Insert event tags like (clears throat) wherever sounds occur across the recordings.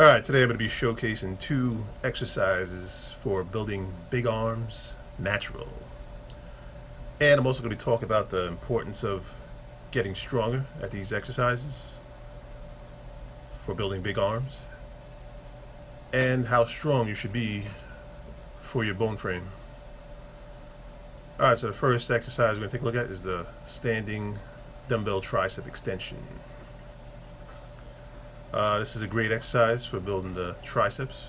Alright, today I'm going to be showcasing two exercises for building big arms natural. And I'm also going to be talking about the importance of getting stronger at these exercises for building big arms and how strong you should be for your bone frame. Alright, so the first exercise we're going to take a look at is the standing dumbbell tricep extension. Uh, this is a great exercise for building the triceps.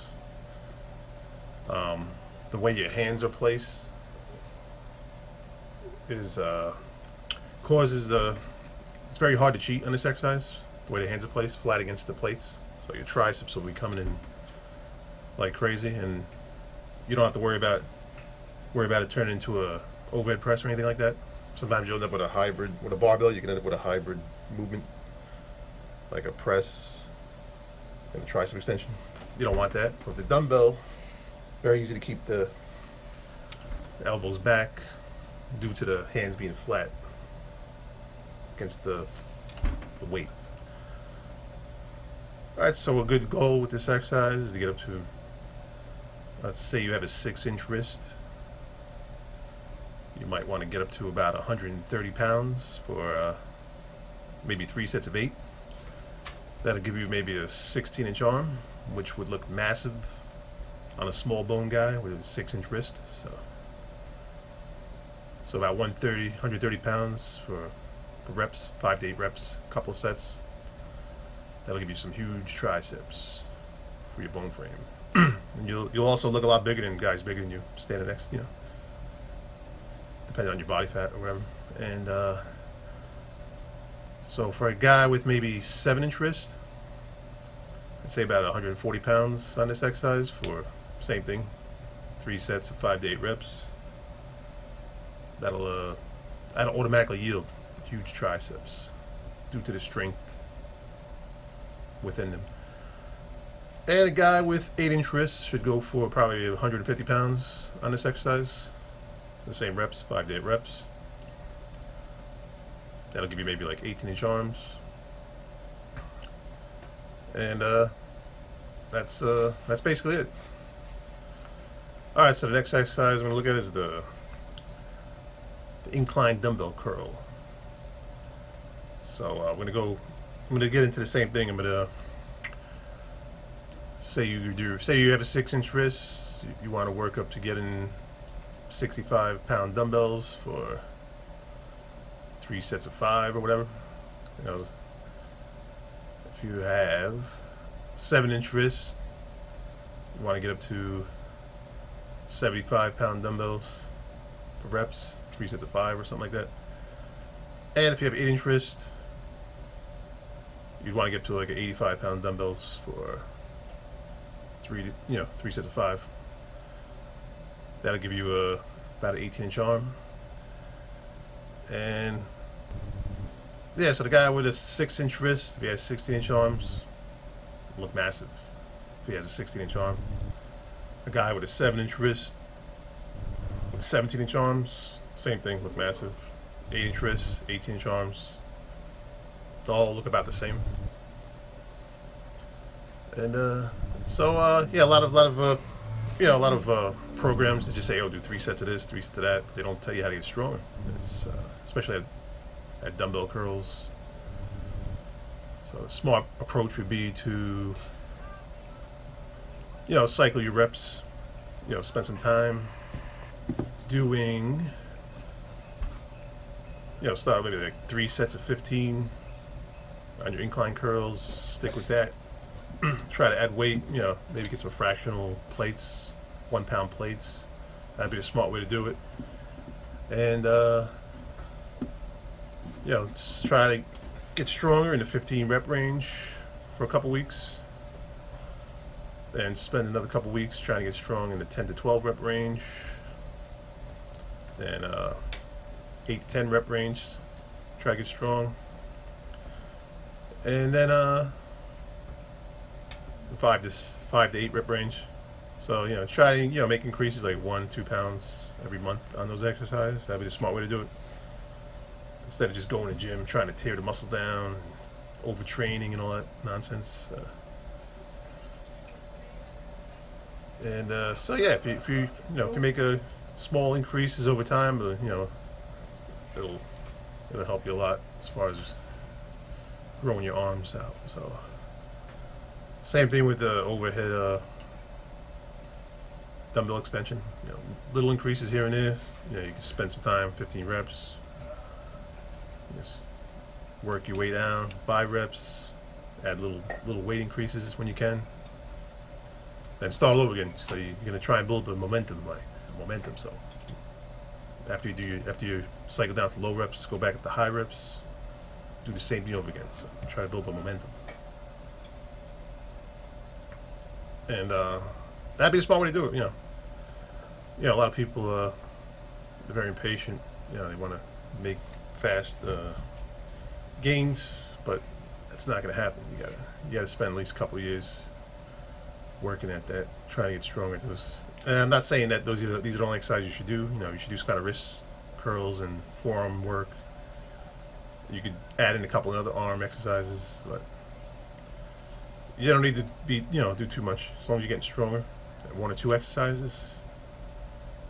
Um, the way your hands are placed is uh, causes the. It's very hard to cheat on this exercise. The way the hands are placed, flat against the plates, so your triceps will be coming in like crazy, and you don't have to worry about worry about it turning into a overhead press or anything like that. Sometimes you'll end up with a hybrid with a barbell. You can end up with a hybrid movement, like a press and the tricep extension. You don't want that. With the dumbbell, very easy to keep the elbows back due to the hands being flat against the, the weight. Alright, so a good goal with this exercise is to get up to, let's say you have a 6 inch wrist. You might want to get up to about 130 pounds for uh, maybe three sets of eight. That'll give you maybe a 16 inch arm, which would look massive on a small bone guy with a 6 inch wrist. So, so about 130, 130 pounds for, for reps, 5 to 8 reps, couple sets. That'll give you some huge triceps for your bone frame. (clears throat) and you'll, you'll also look a lot bigger than guys bigger than you standing next, you know, depending on your body fat or whatever. And, uh, so for a guy with maybe 7 inch wrist, I'd say about 140 pounds on this exercise for same thing, three sets of 5 to 8 reps. That'll, uh, that'll automatically yield huge triceps due to the strength within them. And a guy with 8 inch wrists should go for probably 150 pounds on this exercise. The same reps, 5 to 8 reps. That'll give you maybe like 18 inch arms. And uh, that's uh, that's basically it. All right, so the next exercise I'm gonna look at is the, the incline dumbbell curl. So uh, I'm gonna go. I'm gonna get into the same thing. I'm gonna say you do. Say you have a six-inch wrist. You, you want to work up to getting 65 pound dumbbells for three sets of five or whatever. You know, if you have seven inch wrists, you want to get up to 75 pound dumbbells for reps, three sets of five or something like that. And if you have eight inch wrist, you'd want to get to like an 85 pound dumbbells for three, you know, three sets of five. That'll give you a about an 18 inch arm. And yeah, so the guy with a 6 inch wrist, if he has 16 inch arms, look massive. If he has a 16 inch arm. A guy with a 7 inch wrist, with 17 inch arms, same thing, look massive. 8 inch wrist, 18 inch arms, they all look about the same. And uh, so uh, yeah, a lot of lot of uh, you know a lot of uh, programs that just say, oh, do three sets of this, three sets of that. They don't tell you how to get stronger. It's, uh, especially at at dumbbell curls. So a smart approach would be to, you know, cycle your reps, you know, spend some time doing, you know, start maybe like three sets of 15 on your incline curls, stick with that. (clears throat) Try to add weight, you know, maybe get some fractional plates, one pound plates. That'd be a smart way to do it. And, uh, you know, try to get stronger in the 15 rep range for a couple weeks. And spend another couple weeks trying to get strong in the 10 to 12 rep range. Then uh, 8 to 10 rep range, try to get strong. And then uh, 5 to 5 to 8 rep range. So, you know, try to, you know, make increases like 1, 2 pounds every month on those exercises. That'd be the smart way to do it instead of just going to the gym trying to tear the muscle down, overtraining and all that nonsense. Uh, And uh, so yeah, if you, if you you know if you make a small increases over time, uh, you know, it'll it'll help you a lot as far as growing your arms out. So same thing with the overhead uh, dumbbell extension. You know, little increases here and there. You know, you can spend some time, 15 reps. Just work your way down, five reps. Add little little weight increases when you can. Then start all over again. So you, you're gonna try and build the momentum, like momentum. So after you do your, after you cycle down to low reps, go back up to high reps. Do the same thing over again. So try to build the momentum. And uh, that'd be a smart way to do it. You know, know, a lot of people uh, they're very impatient. You know, they want to make fast uh, gains, but that's not going to happen. You gotta you gotta spend at least a couple years working at that, trying to get stronger at those. And I'm not saying that those are these are the only exercises you should do. You know, you should do kind wrist curls and forearm work. You could add in a couple of other arm exercises, but you don't need to be you know do too much. As long as you're getting stronger, one or two exercises,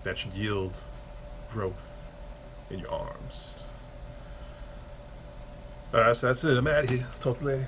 that should yield growth in your arms. All right, so that's it. I'm out of here. Talk to you later.